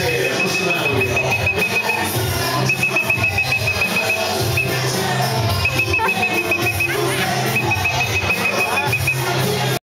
você, Namaste,